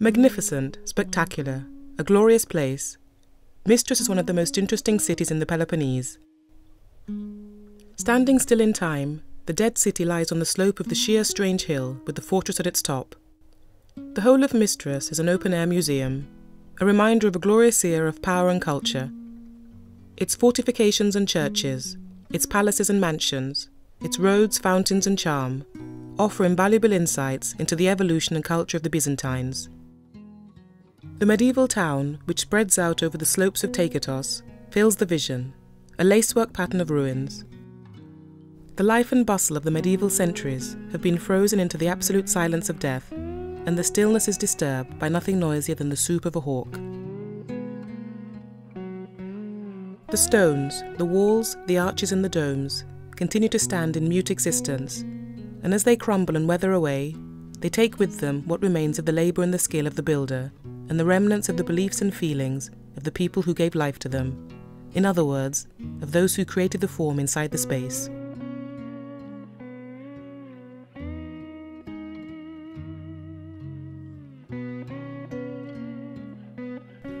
Magnificent, spectacular, a glorious place, Mistras is one of the most interesting cities in the Peloponnese. Standing still in time, the dead city lies on the slope of the sheer strange hill with the fortress at its top. The whole of Mistras is an open air museum, a reminder of a glorious era of power and culture. Its fortifications and churches, its palaces and mansions, its roads, fountains, and charm offer invaluable insights into the evolution and culture of the Byzantines. The medieval town, which spreads out over the slopes of Taygetos, fills the vision, a lacework pattern of ruins. The life and bustle of the medieval centuries have been frozen into the absolute silence of death, and the stillness is disturbed by nothing noisier than the swoop of a hawk. The stones, the walls, the arches, and the domes continue to stand in mute existence, and as they crumble and weather away, they take with them what remains of the labour and the skill of the builder, and the remnants of the beliefs and feelings of the people who gave life to them. In other words, of those who created the form inside the space.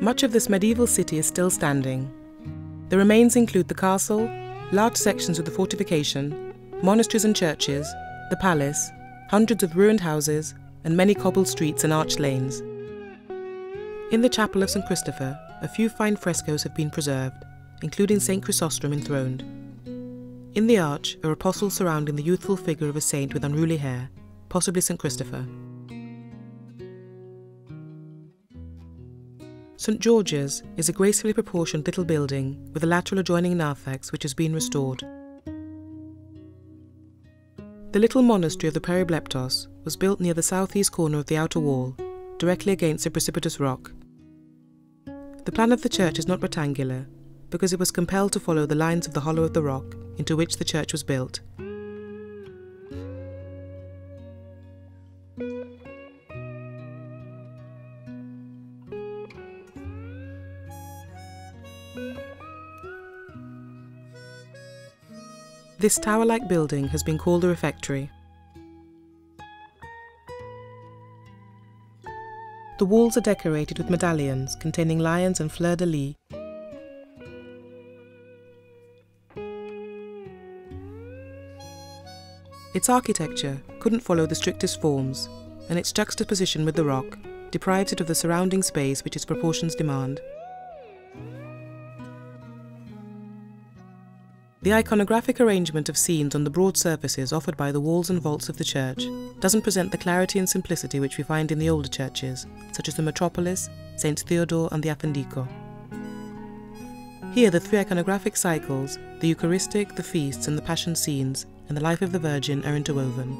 Much of this medieval city is still standing. The remains include the castle, large sections of the fortification, monasteries and churches, the palace, hundreds of ruined houses, and many cobbled streets and arched lanes. In the chapel of St. Christopher, a few fine frescoes have been preserved, including St. Chrysostom enthroned. In the arch are apostles surrounding the youthful figure of a saint with unruly hair, possibly St. Christopher. St. George's is a gracefully proportioned little building with a lateral adjoining narthex which has been restored. The little monastery of the Peribleptos was built near the southeast corner of the outer wall, directly against a precipitous rock. The plan of the church is not rectangular, because it was compelled to follow the lines of the hollow of the rock into which the church was built. This tower-like building has been called the refectory. The walls are decorated with medallions containing lions and fleur-de-lis. Its architecture couldn't follow the strictest forms, and its juxtaposition with the rock deprives it of the surrounding space which its proportions demand. The iconographic arrangement of scenes on the broad surfaces offered by the walls and vaults of the church doesn't present the clarity and simplicity which we find in the older churches, such as the Metropolis, St. Theodore, and the Afendiko. Here, the three iconographic cycles, the Eucharistic, the feasts, and the Passion scenes, and the life of the Virgin are interwoven.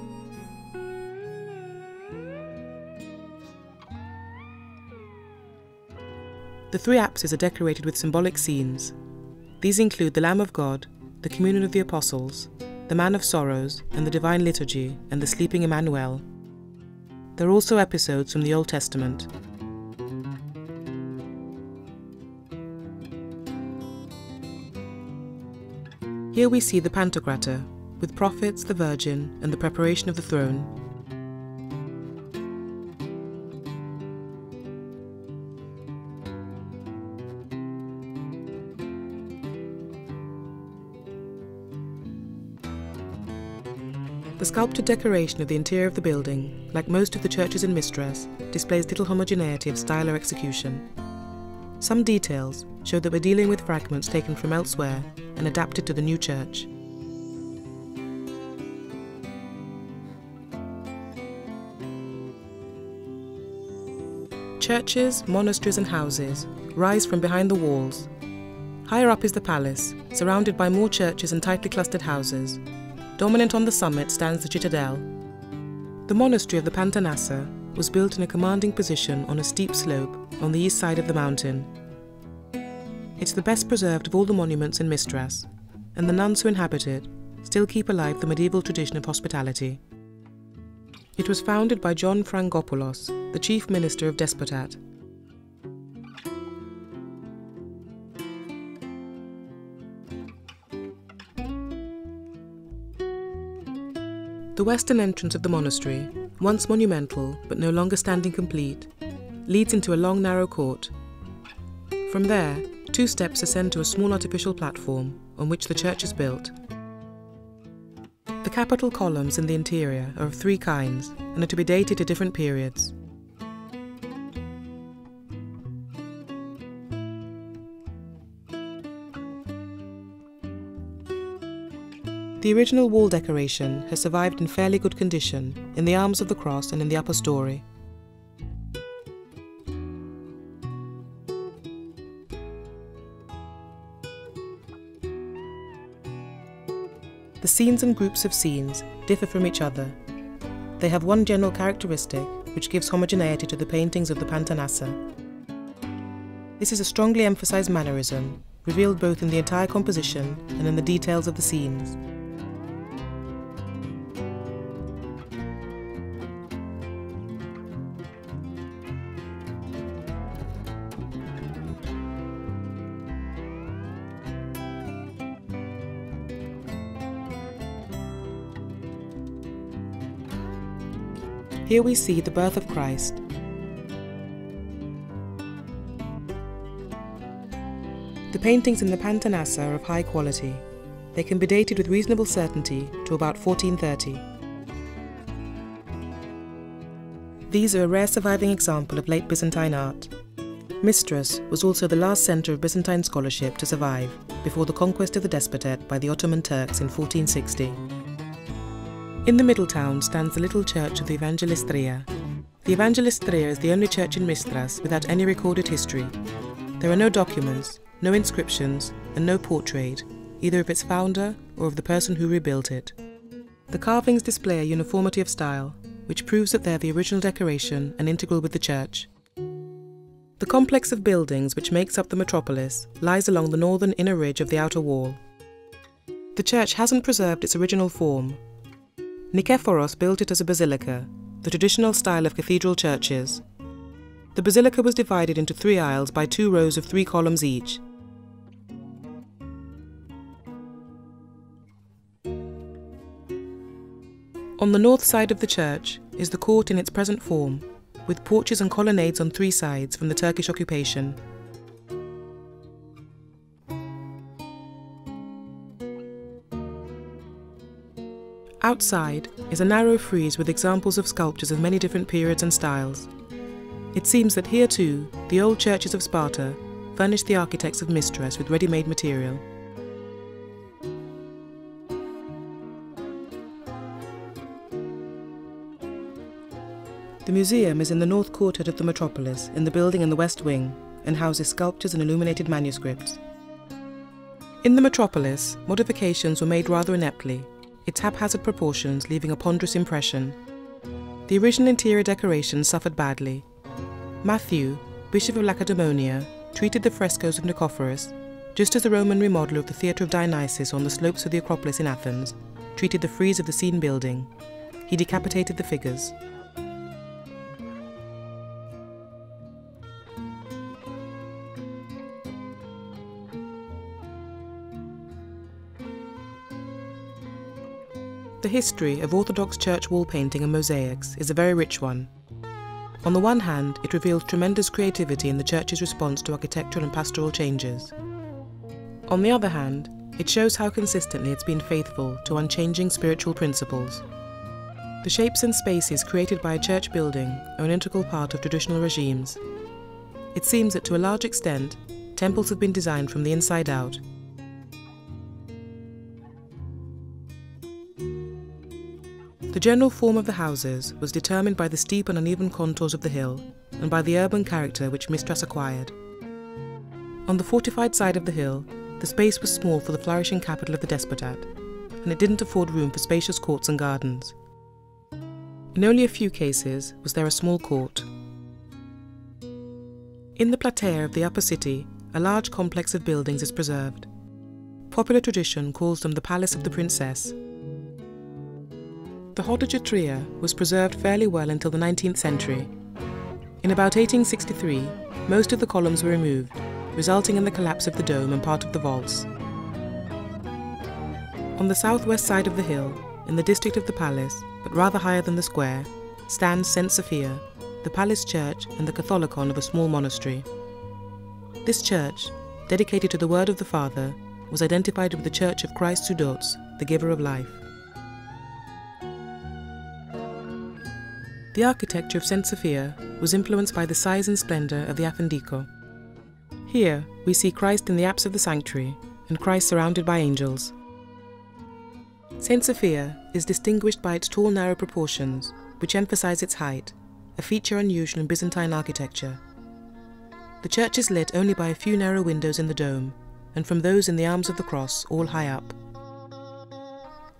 The three apses are decorated with symbolic scenes. These include the Lamb of God, the communion of the apostles, the man of sorrows, and the divine liturgy, and the sleeping Emmanuel. There are also episodes from the Old Testament. Here we see the Pantocrator, with prophets, the Virgin, and the preparation of the throne, The sculptured decoration of the interior of the building, like most of the churches in Mistras, displays little homogeneity of style or execution. Some details show that we're dealing with fragments taken from elsewhere and adapted to the new church. Churches, monasteries, and houses rise from behind the walls. Higher up is the palace, surrounded by more churches and tightly clustered houses, Dominant on the summit stands the citadel. The monastery of the Pantanassa was built in a commanding position on a steep slope on the east side of the mountain. It's the best preserved of all the monuments in Mistras, and the nuns who inhabit it still keep alive the medieval tradition of hospitality. It was founded by John Frangopoulos, the chief minister of Despotate, The western entrance of the monastery, once monumental but no longer standing complete, leads into a long narrow court. From there, two steps ascend to a small artificial platform on which the church is built. The capital columns in the interior are of three kinds and are to be dated to different periods. The original wall decoration has survived in fairly good condition in the arms of the cross and in the upper story. The scenes and groups of scenes differ from each other. They have one general characteristic which gives homogeneity to the paintings of the Pantanassa. This is a strongly emphasized mannerism, revealed both in the entire composition and in the details of the scenes. Here we see the birth of Christ. The paintings in the Pantanassa are of high quality. They can be dated with reasonable certainty to about 1430. These are a rare surviving example of late Byzantine art. Mistras was also the last centre of Byzantine scholarship to survive before the conquest of the Despotate by the Ottoman Turks in 1460. In the middle town stands the little church of the Evangelistria. The Evangelistria is the only church in Mistras without any recorded history. There are no documents, no inscriptions, and no portrait, either of its founder or of the person who rebuilt it. The carvings display a uniformity of style, which proves that they're the original decoration and integral with the church. The complex of buildings which makes up the metropolis lies along the northern inner ridge of the outer wall. The church hasn't preserved its original form, Nikephoros built it as a basilica, the traditional style of cathedral churches. The basilica was divided into three aisles by two rows of three columns each. On the north side of the church is the court in its present form, with porches and colonnades on three sides from the Turkish occupation. Outside is a narrow frieze with examples of sculptures of many different periods and styles. It seems that here too, the old churches of Sparta furnished the architects of Mistras with ready-made material. The museum is in the north quarter of the metropolis, in the building in the west wing, and houses sculptures and illuminated manuscripts. In the metropolis, modifications were made rather ineptly, its haphazard proportions leaving a ponderous impression. The original interior decoration suffered badly. Matthew, Bishop of Lacedaemonia, treated the frescoes of Nikephoros, just as the Roman remodeler of the Theatre of Dionysus on the slopes of the Acropolis in Athens treated the frieze of the scene building. He decapitated the figures. The history of Orthodox church wall painting and mosaics is a very rich one. On the one hand, it reveals tremendous creativity in the church's response to architectural and pastoral changes. On the other hand, it shows how consistently it's been faithful to unchanging spiritual principles. The shapes and spaces created by a church building are an integral part of traditional regimes. It seems that to a large extent, temples have been designed from the inside out The general form of the houses was determined by the steep and uneven contours of the hill and by the urban character which Mistras acquired. On the fortified side of the hill, the space was small for the flourishing capital of the Despotate, and it didn't afford room for spacious courts and gardens. In only a few cases was there a small court. In the platea of the upper city, a large complex of buildings is preserved. Popular tradition calls them the Palace of the Princess the Hodegetria was preserved fairly well until the 19th century. In about 1863, most of the columns were removed, resulting in the collapse of the dome and part of the vaults. On the southwest side of the hill, in the district of the palace, but rather higher than the square, stands St. Sophia, the palace church and the Catholicon of a small monastery. This church, dedicated to the word of the Father, was identified with the Church of Christ Zoodotes, the giver of life. The architecture of St. Sophia was influenced by the size and splendour of the Afendiko. Here we see Christ in the apse of the sanctuary and Christ surrounded by angels. St. Sophia is distinguished by its tall narrow proportions, which emphasize its height, a feature unusual in Byzantine architecture. The church is lit only by a few narrow windows in the dome, and from those in the arms of the cross all high up.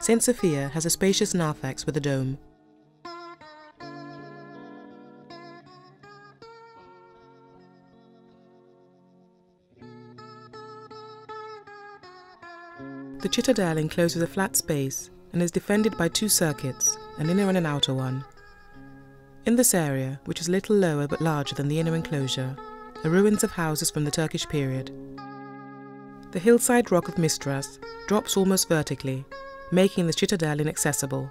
St. Sophia has a spacious narthex with a dome. The citadel encloses a flat space and is defended by two circuits, an inner and an outer one. In this area, which is little lower but larger than the inner enclosure, are ruins of houses from the Turkish period. The hillside rock of Mistras drops almost vertically, making the citadel inaccessible.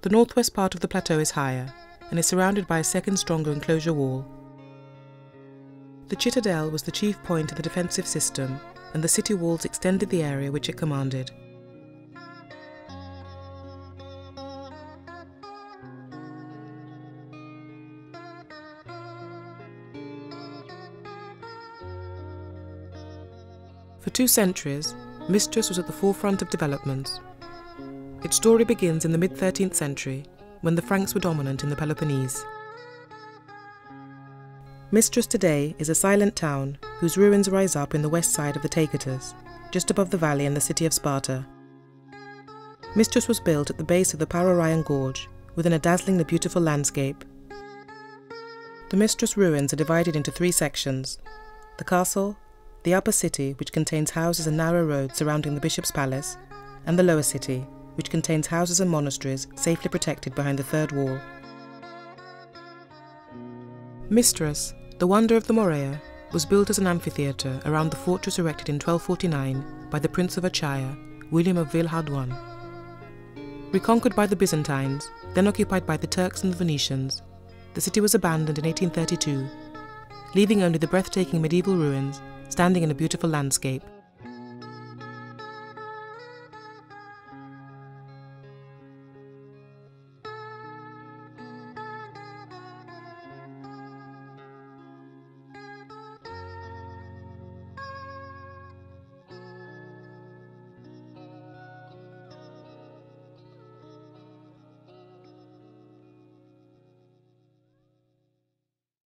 The northwest part of the plateau is higher and is surrounded by a second stronger enclosure wall. The citadel was the chief point of the defensive system and the city walls extended the area which it commanded. For two centuries, Mistras was at the forefront of developments. Its story begins in the mid 13th century, when the Franks were dominant in the Peloponnese. Mistras today is a silent town whose ruins rise up in the west side of the Taygetus, just above the valley and the city of Sparta. Mistras was built at the base of the Paraoreion Gorge, within a dazzlingly beautiful landscape. The Mistras ruins are divided into three sections the castle, the upper city, which contains houses and narrow roads surrounding the bishop's palace, and the lower city, which contains houses and monasteries safely protected behind the third wall. Mistras, the wonder of the Morea, was built as an amphitheatre around the fortress erected in 1249 by the Prince of Achaia, William of Villehardouin. Reconquered by the Byzantines, then occupied by the Turks and the Venetians, the city was abandoned in 1832, leaving only the breathtaking medieval ruins standing in a beautiful landscape.